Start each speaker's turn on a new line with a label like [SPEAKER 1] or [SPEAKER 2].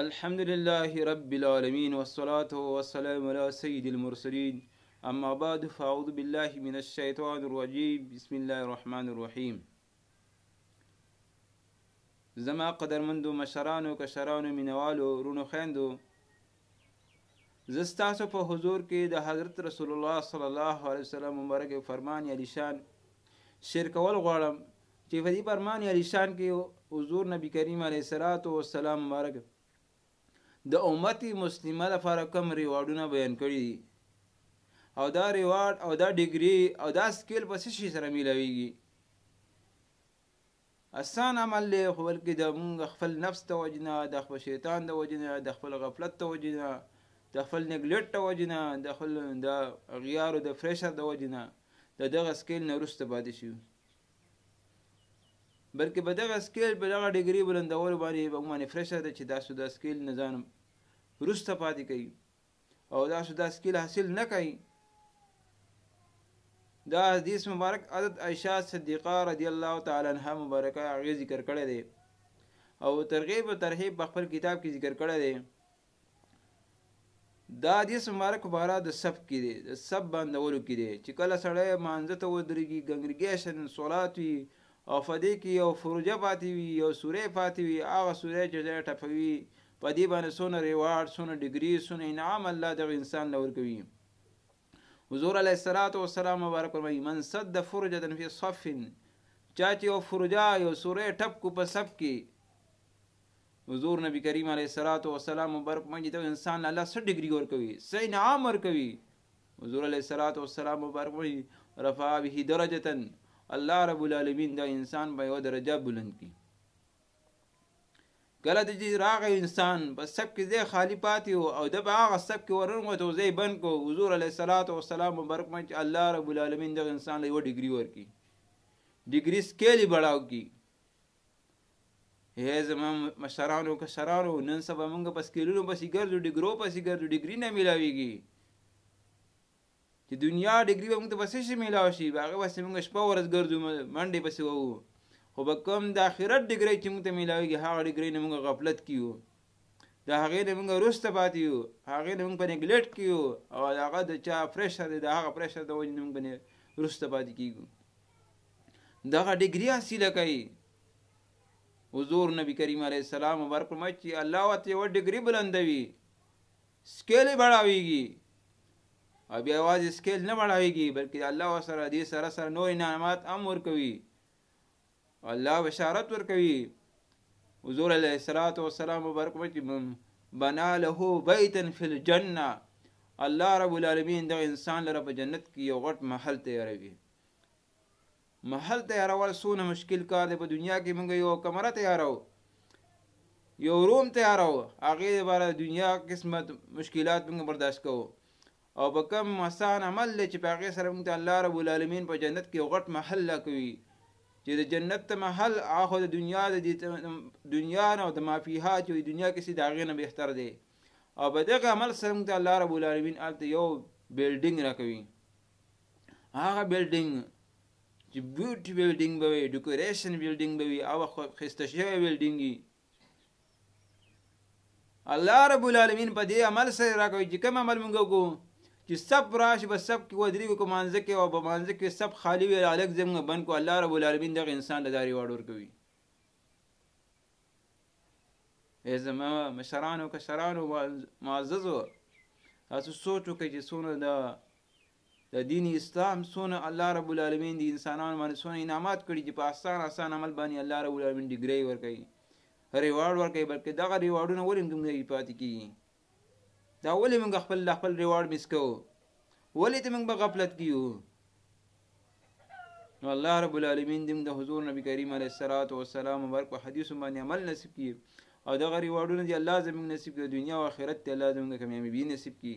[SPEAKER 1] الحمد لله رب العالمين والصلاة والسلام على سيد المرسلين اما بعد فاعوذ بالله من الشيطان الرجيم بسم الله الرحمن الرحيم زما قدرمندو مشرانو کشرانو مینوالو رونو خویندو زه ستاسو په حضور کې د حضرت رسول الله صلی الله علیه وسلم مبارک فرمان یا نشان شیر کول غواړم چه فدی فرمان علی شان کی حضور نبی کریم علیه الصلاة والسلام مبارک د امت مسلمه لپاره کم ریوارډونه بیان کړی دی او دا ریوارډ او دا ډیګری او دا سکیل په څه شي سره ملاویږي اسان عمل دی خو بلکې د مونږ خپل نفس ته وجنه د خپل شیطان د وجنه د خپل غفلت ته وجنه د خپل نګلیټ ته وجنه د خپل د غیارو د فریشر د وجنه د دغه سکیل نه وروسته پاتې شو بلکې په دغه سکیل په دغه ډیګري بلندولو باندې په باندې فریشر دی چې تاسو دا سکیل نه ځان وروسته پاتې کوي او تاسو دا سکیل حاصل نه کوي دا حدیث مبارک حضرت عائشہ صدیقہ رضی الله تعالی عنها مبارکه هغه ذکر کړی دی او ترغیب او ترهیب په خپل کتاب کې ذکر کړی دی دا حدیث مبارک په باره د سب کې دی د سب بندولو کې دی چې کله سړی مانځه ته ودرېږي کنګریګیشن صلات وي او په دې کې یو فروجه پاتې وي یو سوری پاتې وي هغه سوری چې ځای ټپوي په دې باندې څونه ریوارډ څونه ډګري څونه انعام الله دغه انسان له ورکوي حضور علیه الصلاة والسلام مبارک فرمایي من سد فرجة فی صف چا چې یو فرجه یو سوری ټپ کو په سب کې حضور نبی کریم علیه الصلاة والسلام مبارک فرمایي چې ته انسان له الله څه ډګري ورکوي څه انعام ورکوي حضور علیه الصلاة والسلام مبارک فرمایي رفع به درجه الله رب العالمین دا انسان په یو درجه بلند کړي کله چې راغی انسان په سب کې ځای خالی پاتې و او د په هغه سب کې ورنوت او ځای بند کو حضور علیه الصلاة والسلام مبارک فرمایي چې الله رب العالمین دغه انسان له یوه ډګري ورکړي ډګري سکیل یې بړاو کړي هی زما مشرانو کشرانو نن سبا موږ په سکیلونو پسې ګرځو ډیګرو پسې ګرځو ډیګري نه میلاویږي چې دنیا ډیګري به موږ ته پسې شي میلاو شي هغه پسې موږ شپه ورځ ګرځو منډې پسې وو خو به کوم د آخرت ډیګرۍ چې موږ ته میلاویږي هغه ډیګرۍ نه موږ غفلت کیو د هغې نه موږ وروسته پاتې یو هغې نه موږ په نګلیټ کې یو او هغه د چا پریشر دی د هغه پریشر د وجې نه موږ وروسته پاتې کیږو دغه ډګری حاصله کوي حضور نبی کریم علیه السلام ورکړم چې الله وته یو ډګری بلندوي سکیل بڑاویږي او بیا یوازې سکیل نه بڑاویږي بلکې الله سره دې سره سره نور انعامات هم ورکوي الله بشارت ورکوي حضور علیه الصلاۃ والسلام مبارک چې بنا له بیتا فی الجنه الله رب العالمین د انسان لپاره په جنت کې یو غټ محل تیاروي محل تیارول سونه مشکل کار دی په دنیا کې موږ یو کمره تیارو یو روم تیارو هغه لپاره دنیا قسمه مشکلات موږ برداشت کوو او په کم آسان عمل دی چې په هغې سره موږ ته الله رب العالمین په جنت کې غټ محل لا کوي چې د جنت ته محل هغه د دنیا د دنیا نه او د مافیها چې د دنیا کې سي د هغې نه بهتر دی او په دغه عمل سره موږ ته الله رب العالمین هلته یو بلډینګ راکوي هغه بلډینګ چې بیوټي بلډینګ به وي ډیکوریشن بلډینګ به وي او خسته شوی بلډینګ وي الله رب العالمین په دې عمل سره راکوي چې کوم عمل موږ وکړو چې سب راشي به سب کې ودرېږو که مانځه کې او په مانځه کې سب خالي وي هلک زه موږ بند کړو الله رب العالمین دغه انسان له دا ریواډ ورکوي ای زما مشرانو کشرانو معززو تاسو سوچ وکړئ چې څومره د د دین اسلام څونه الله رب العالمین دی انسانانو باندې څونه انعامات کړي چې په آسان آسان عمل باندې الله رب العالمین ډیګری ورکوي ریوارډ ورکوي بلکې دغه ریوارډونه ولې موږ نه پاتې کیږي دا ولې موږ خپل له خپل ریوارډ مس کوو ولې ته موږ به غفلت کیو نو الله رب العالمین دې د حضور نبی کریم علیه الصلاۃ والسلام مبارک په حدیث باندې عمل نصیب کړي او دغه ریوارډونه دې الله زموږ نصیب کړي دنیا او آخرت ته الله زموږ کامیابی نصیب کړي